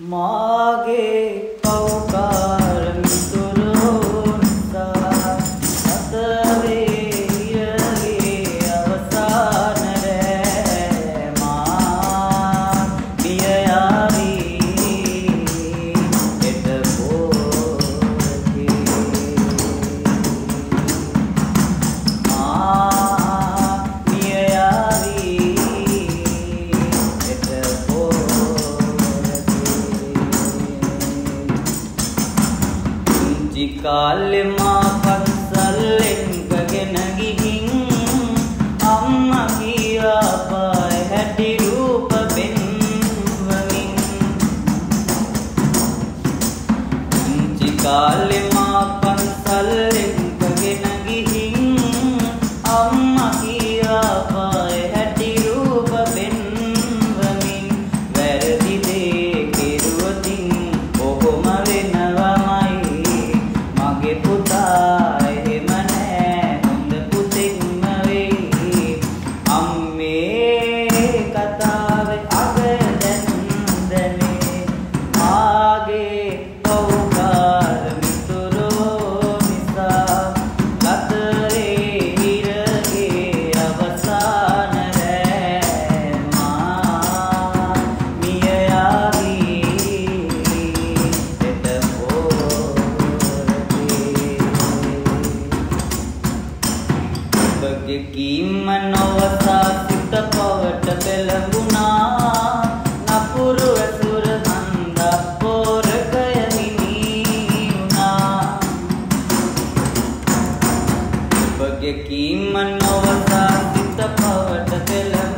मागे पौका පුංචි කාලේ මා පන්සලෙන් ගගෙන ගිහින් අම්මා කියා පාය හැටි රූප පෙන්වමින්. පුංචි කාලේ ඔබගේ කීම නොවසා සිත පවට පෙළඹුණා. නපුරු ඇසුර හන්දා පෝරකය මිනීුණා. ඔබගේ කීම නොවසා සිත පවට පෙළඹුණා.